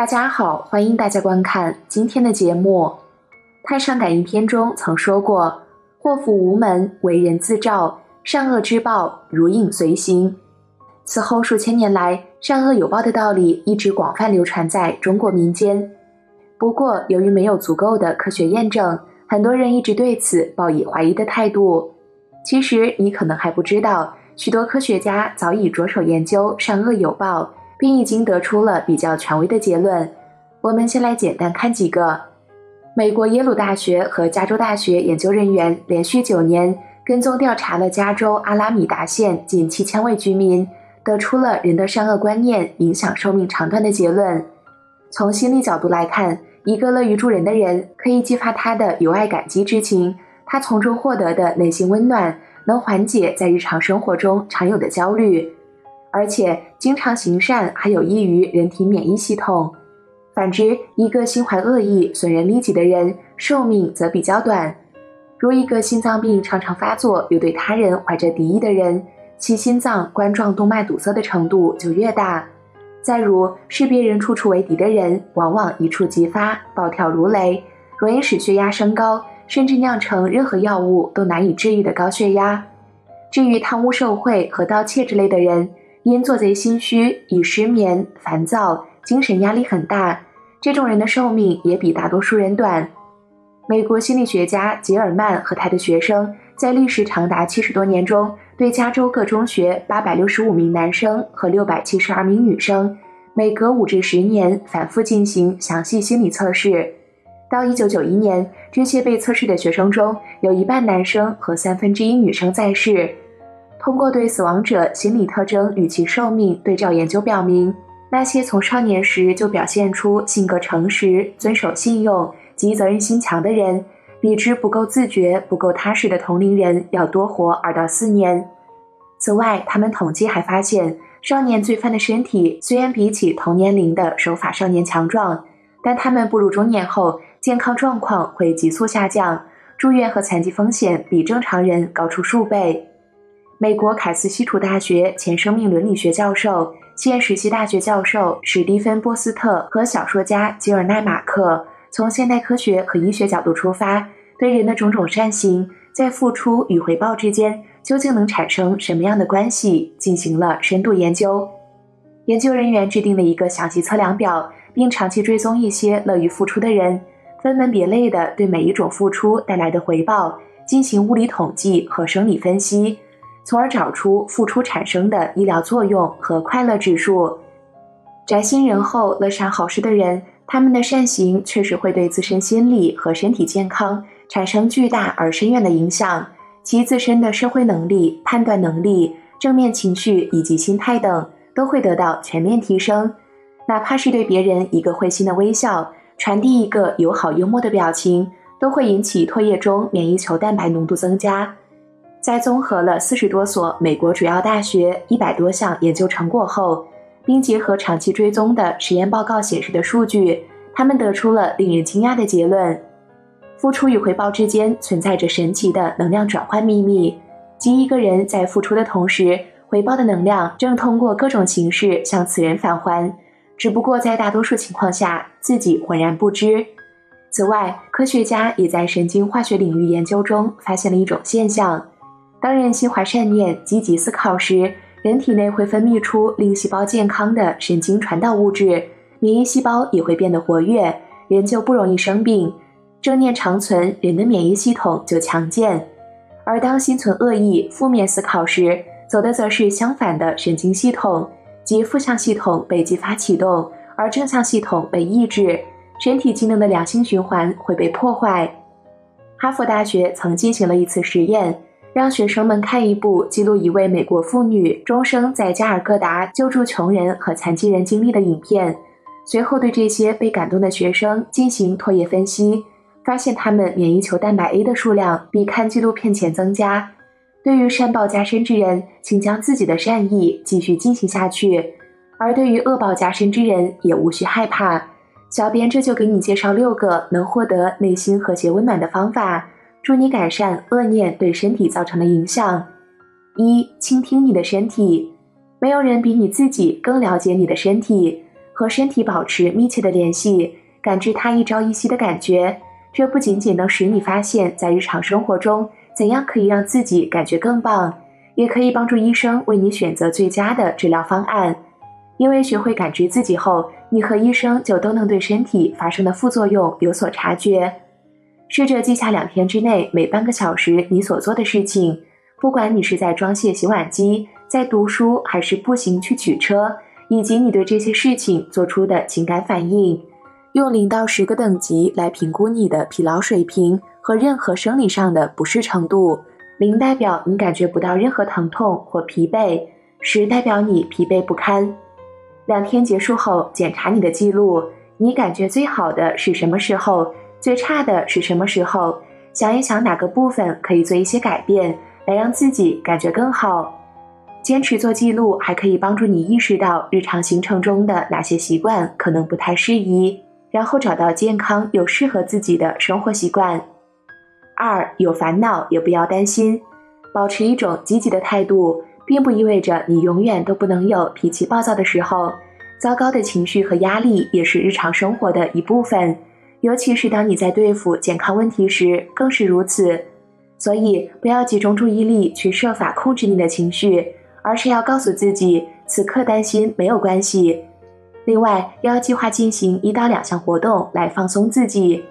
大家好，欢迎大家观看今天的节目。《太上感应篇》中曾说过：“祸福无门，为人自照；善恶之报，如影随形。”此后数千年来，善恶有报的道理一直广泛流传在中国民间。不过，由于没有足够的科学验证，很多人一直对此抱以怀疑的态度。其实，你可能还不知道，许多科学家早已着手研究善恶有报。并已经得出了比较权威的结论。我们先来简单看几个：美国耶鲁大学和加州大学研究人员连续九年跟踪调查了加州阿拉米达县近七千位居民，得出了人的善恶观念影响寿命长短的结论。从心理角度来看，一个乐于助人的人可以激发他的友爱感激之情，他从中获得的内心温暖能缓解在日常生活中常有的焦虑。而且，经常行善还有益于人体免疫系统。反之，一个心怀恶意、损人利己的人，寿命则比较短。如一个心脏病常常发作又对他人怀着敌意的人，其心脏冠状动脉堵塞的程度就越大。再如，视别人处处为敌的人，往往一触即发，暴跳如雷，容易使血压升高，甚至酿成任何药物都难以治愈的高血压。至于贪污受贿和盗窃之类的人，因做贼心虚，易失眠、烦躁、精神压力很大，这种人的寿命也比大多数人短。美国心理学家吉尔曼和他的学生在历时长达七十多年中，对加州各中学八百六十五名男生和六百七十二名女生，每隔五至十年反复进行详细心理测试。到一九九一年，这些被测试的学生中有一半男生和三分之一女生在世。通过对死亡者心理特征与其寿命对照研究表明，那些从少年时就表现出性格诚实、遵守信用及责任心强的人，比之不够自觉、不够踏实的同龄人要多活二到四年。此外，他们统计还发现，少年罪犯的身体虽然比起同年龄的守法少年强壮，但他们步入中年后，健康状况会急速下降，住院和残疾风险比正常人高出数倍。美国凯斯西楚大学前生命伦理学教授、现实习大学教授史蒂芬·波斯特和小说家吉尔奈·马克，从现代科学和医学角度出发，对人的种种善行在付出与回报之间究竟能产生什么样的关系，进行了深度研究。研究人员制定了一个详细测量表，并长期追踪一些乐于付出的人，分门别类地对每一种付出带来的回报进行物理统计和生理分析。从而找出付出产生的医疗作用和快乐指数。宅心仁厚、乐善好施的人，他们的善行确实会对自身心理和身体健康产生巨大而深远的影响，其自身的社会能力、判断能力、正面情绪以及心态等都会得到全面提升。哪怕是对别人一个会心的微笑，传递一个友好幽默的表情，都会引起唾液中免疫球蛋白浓度增加。在综合了四十多所美国主要大学一百多项研究成果后，并结合长期追踪的实验报告显示的数据，他们得出了令人惊讶的结论：付出与回报之间存在着神奇的能量转换秘密，即一个人在付出的同时，回报的能量正通过各种形式向此人返还，只不过在大多数情况下自己浑然不知。此外，科学家也在神经化学领域研究中发现了一种现象。当人心怀善念、积极思考时，人体内会分泌出令细胞健康的神经传导物质，免疫细胞也会变得活跃，人就不容易生病。正念长存，人的免疫系统就强健。而当心存恶意、负面思考时，走的则是相反的神经系统，即负向系统被激发启动，而正向系统被抑制，身体机能的良性循环会被破坏。哈佛大学曾进行了一次实验。让学生们看一部记录一位美国妇女终生在加尔各答救助穷人和残疾人经历的影片，随后对这些被感动的学生进行唾液分析，发现他们免疫球蛋白 A 的数量比看纪录片前增加。对于善报加身之人，请将自己的善意继续进行下去；而对于恶报加身之人，也无需害怕。小编这就给你介绍六个能获得内心和谐温暖的方法。助你改善恶念对身体造成的影响。一、倾听你的身体，没有人比你自己更了解你的身体。和身体保持密切的联系，感知它一朝一夕的感觉。这不仅仅能使你发现，在日常生活中怎样可以让自己感觉更棒，也可以帮助医生为你选择最佳的治疗方案。因为学会感知自己后，你和医生就都能对身体发生的副作用有所察觉。试着记下两天之内每半个小时你所做的事情，不管你是在装卸洗碗机、在读书，还是步行去取车，以及你对这些事情做出的情感反应。用零到十个等级来评估你的疲劳水平和任何生理上的不适程度。零代表你感觉不到任何疼痛或疲惫，十代表你疲惫不堪。两天结束后，检查你的记录，你感觉最好的是什么时候？最差的是什么时候？想一想哪个部分可以做一些改变，来让自己感觉更好。坚持做记录，还可以帮助你意识到日常行程中的哪些习惯可能不太适宜，然后找到健康又适合自己的生活习惯。二有烦恼也不要担心，保持一种积极的态度，并不意味着你永远都不能有脾气暴躁的时候。糟糕的情绪和压力也是日常生活的一部分。尤其是当你在对付健康问题时，更是如此。所以，不要集中注意力去设法控制你的情绪，而是要告诉自己，此刻担心没有关系。另外，要计划进行一到两项活动来放松自己，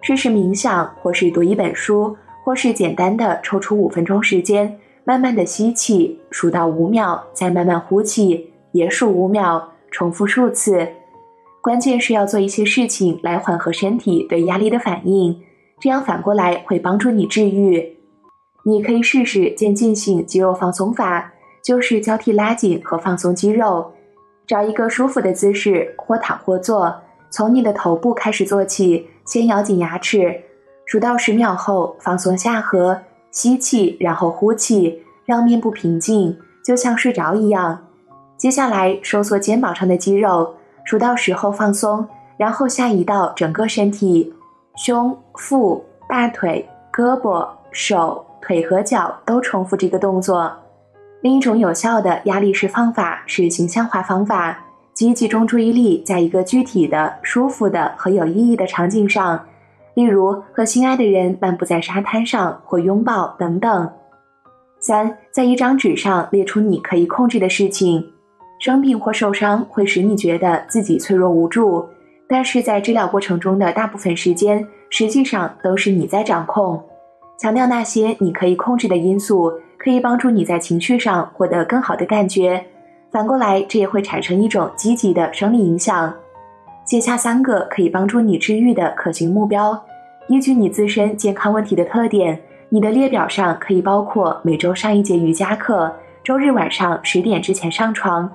试试冥想，或是读一本书，或是简单的抽出五分钟时间，慢慢的吸气，数到五秒，再慢慢呼气，也数五秒，重复数次。关键是要做一些事情来缓和身体对压力的反应，这样反过来会帮助你治愈。你可以试试渐进性肌肉放松法，就是交替拉紧和放松肌肉。找一个舒服的姿势，或躺或坐，从你的头部开始做起，先咬紧牙齿，数到十秒后放松下颌，吸气，然后呼气，让面部平静，就像睡着一样。接下来收缩肩膀上的肌肉。数到十后放松，然后下移到整个身体，胸、腹、大腿、胳膊、手、腿和脚都重复这个动作。另一种有效的压力释放法是形象化方法，即集中注意力在一个具体的、舒服的和有意义的场景上，例如和心爱的人漫步在沙滩上或拥抱等等。三，在一张纸上列出你可以控制的事情。生病或受伤会使你觉得自己脆弱无助，但是在治疗过程中的大部分时间，实际上都是你在掌控。强调那些你可以控制的因素，可以帮助你在情绪上获得更好的感觉。反过来，这也会产生一种积极的生理影响。写下三个可以帮助你治愈的可行目标，依据你自身健康问题的特点，你的列表上可以包括每周上一节瑜伽课，周日晚上十点之前上床。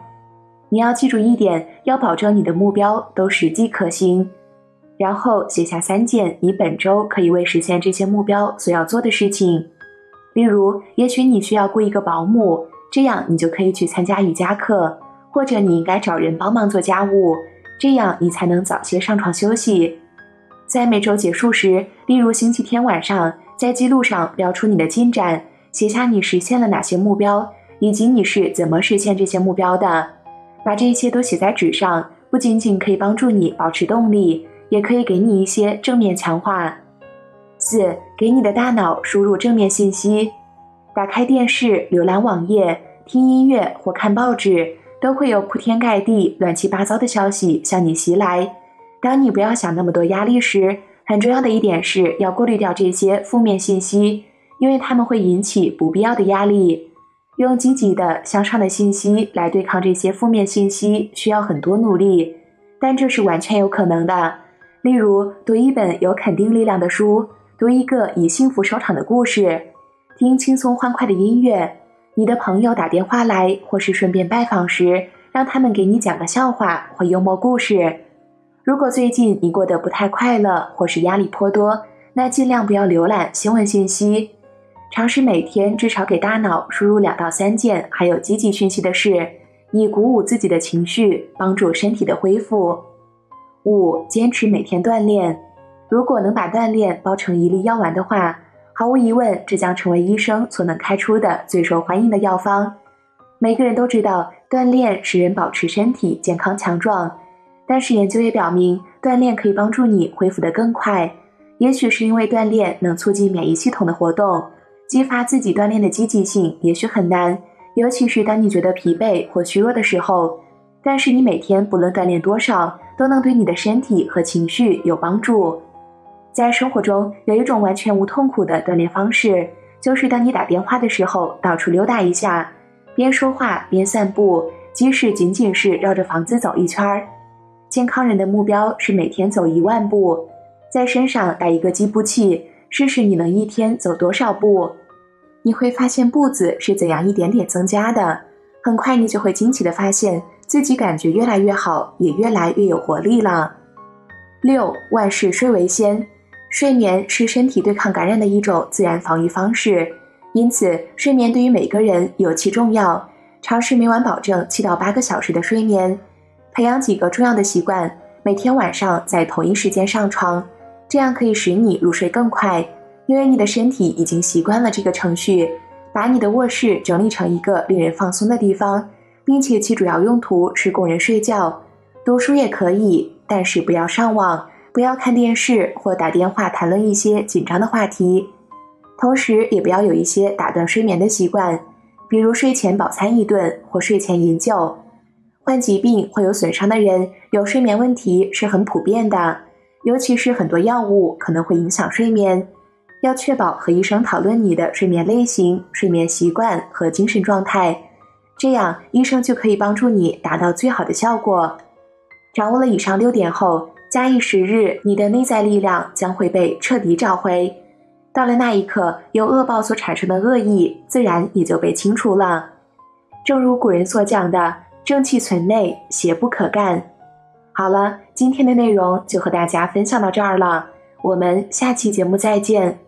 你要记住一点，要保证你的目标都实际可行。然后写下三件你本周可以为实现这些目标所要做的事情。例如，也许你需要雇一个保姆，这样你就可以去参加瑜伽课；或者你应该找人帮忙做家务，这样你才能早些上床休息。在每周结束时，例如星期天晚上，在记录上标出你的进展，写下你实现了哪些目标，以及你是怎么实现这些目标的。把这一切都写在纸上，不仅仅可以帮助你保持动力，也可以给你一些正面强化。四，给你的大脑输入正面信息。打开电视、浏览网页、听音乐或看报纸，都会有铺天盖地、乱七八糟的消息向你袭来。当你不要想那么多压力时，很重要的一点是要过滤掉这些负面信息，因为它们会引起不必要的压力。用积极的、向上的信息来对抗这些负面信息，需要很多努力，但这是完全有可能的。例如，读一本有肯定力量的书，读一个以幸福收场的故事，听轻松欢快的音乐。你的朋友打电话来或是顺便拜访时，让他们给你讲个笑话或幽默故事。如果最近你过得不太快乐或是压力颇多，那尽量不要浏览新闻信息。尝试每天至少给大脑输入两到三件还有积极讯息的事，以鼓舞自己的情绪，帮助身体的恢复。五、坚持每天锻炼。如果能把锻炼包成一粒药丸的话，毫无疑问，这将成为医生所能开出的最受欢迎的药方。每个人都知道，锻炼使人保持身体健康强壮。但是研究也表明，锻炼可以帮助你恢复得更快。也许是因为锻炼能促进免疫系统的活动，激发自己锻炼的积极性，也许很难。尤其是当你觉得疲惫或虚弱的时候。但是你每天不论锻炼多少，都能对你的身体和情绪有帮助。在生活中，有一种完全无痛苦的锻炼方式，就是当你打电话的时候，到处溜达一下，边说话边散步，即使仅仅是绕着房子走一圈儿。健康人的目标是每天走一万步，在身上带一个计步器，试试你能一天走多少步。你会发现步子是怎样一点点增加的，很快你就会惊奇的发现。自己感觉越来越好，也越来越有活力了。六，万事睡为先，睡眠是身体对抗感染的一种自然防御方式，因此睡眠对于每个人尤其重要。尝试每晚保证七到八个小时的睡眠，培养几个重要的习惯，每天晚上在同一时间上床，这样可以使你入睡更快，因为你的身体已经习惯了这个程序。把你的卧室整理成一个令人放松的地方。并且其主要用途是供人睡觉，读书也可以，但是不要上网，不要看电视或打电话谈论一些紧张的话题。同时，也不要有一些打断睡眠的习惯，比如睡前饱餐一顿或睡前饮酒。患疾病或有损伤的人有睡眠问题是很普遍的，尤其是很多药物可能会影响睡眠。要确保和医生讨论你的睡眠类型、睡眠习惯和精神状态。这样，医生就可以帮助你达到最好的效果。掌握了以上六点后，假以时日，你的内在力量将会被彻底找回。到了那一刻，由恶报所产生的恶意，自然也就被清除了。正如古人所讲的“正气存内，邪不可干”。好了，今天的内容就和大家分享到这儿了，我们下期节目再见。